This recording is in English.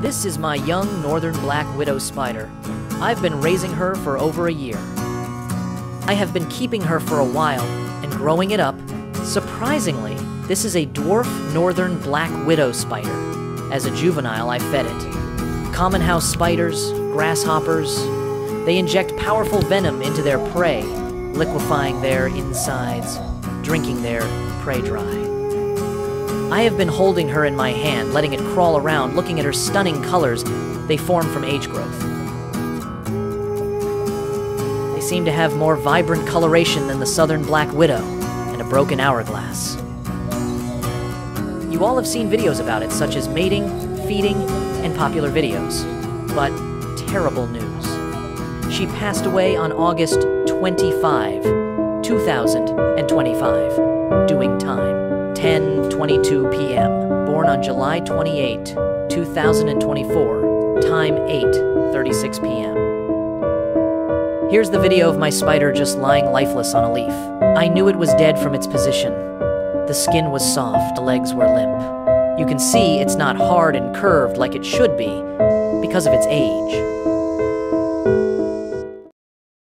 This is my young northern black widow spider. I've been raising her for over a year. I have been keeping her for a while and growing it up. Surprisingly, this is a dwarf northern black widow spider. As a juvenile, I fed it. Common house spiders, grasshoppers, they inject powerful venom into their prey, liquefying their insides, drinking their prey dry. I have been holding her in my hand, letting it crawl around, looking at her stunning colors. They form from age growth. They seem to have more vibrant coloration than the southern black widow and a broken hourglass. You all have seen videos about it, such as mating, feeding, and popular videos. But terrible news. She passed away on August 25, 2025, doing time. 10:22 p.m. Born on July 28, 2024. Time 8:36 p.m. Here's the video of my spider just lying lifeless on a leaf. I knew it was dead from its position. The skin was soft, the legs were limp. You can see it's not hard and curved like it should be because of its age.